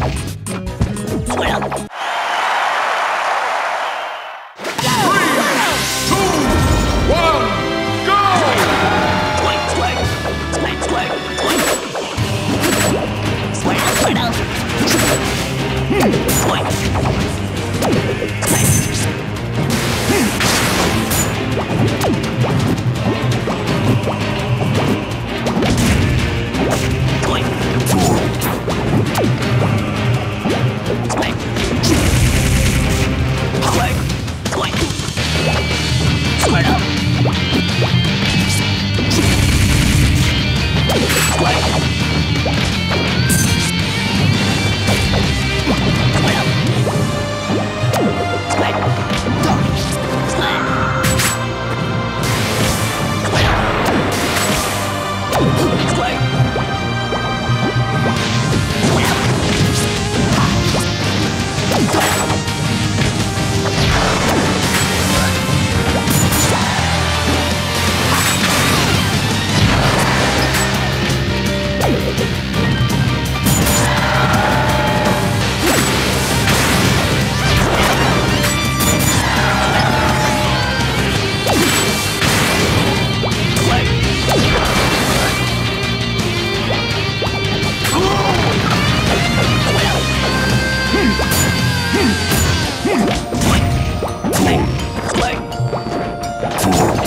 Bye. platform.